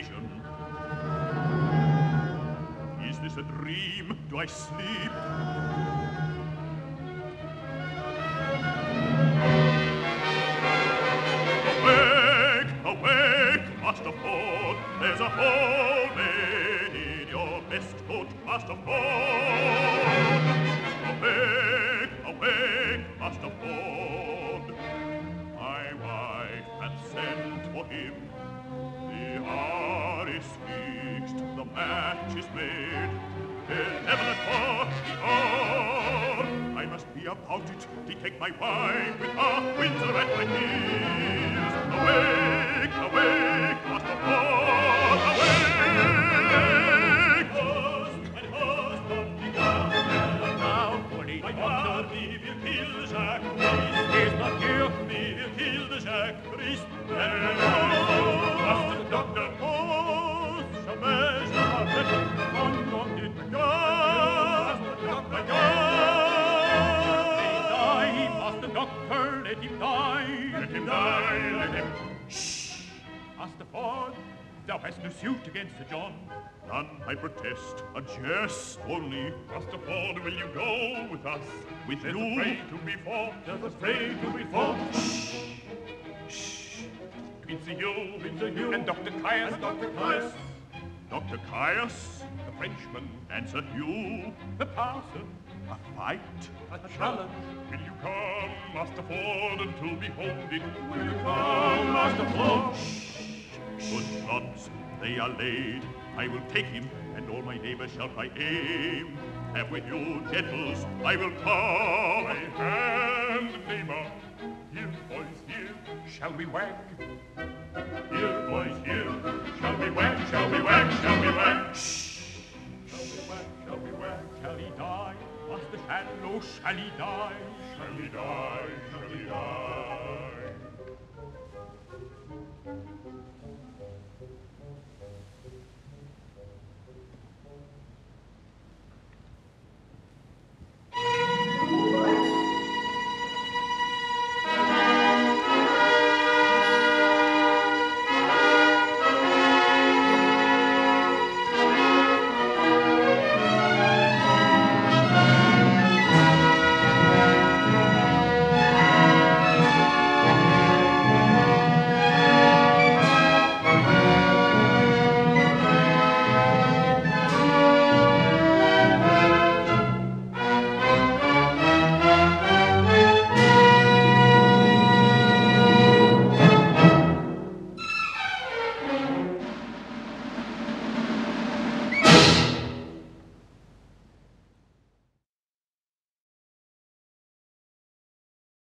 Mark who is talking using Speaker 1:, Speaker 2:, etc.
Speaker 1: vision? Is this a dream? Do I sleep? Awake, awake, Master Ford, there's a hole made in your best coat, Master Ford. Awake, awake, Master Ford, my wife has sent for him. match is made. Eleven o'clock. I must be about it to take my wife with her winter at my heels. Awake, awake, master Paul, awake! Host, mein Host, und die Garten now, when he my father, we will kill the Jacques Christ. He's not here, we will kill the Jacques Christ. Doctor, let him die. Let him die, let him... Shh! Master Ford, thou hast no suit against Sir John. None, I protest. A jest only. Master Ford, will you go with us? With There's you? There's to be fought. There's a fray to be fought. Shh! Shh! Between Hugh, between Sir and Dr. Caius. And Dr. Caius. Dr. Caius, the Frenchman, and Sir Hugh, the parson. A fight? A challenge. Will you come, Master Ford, and to behold it? Will you come, Master Ford? Shh! Good plots, they are laid. I will take him, and all my neighbors shall cry aim. Have with you, gentles, I will come. My hand, neighbor. Here, boys, here, shall we wag? Here, boys, here, shall we wag, shall we wag, shall we wag? Shalidai, Shalidai, Shalidai.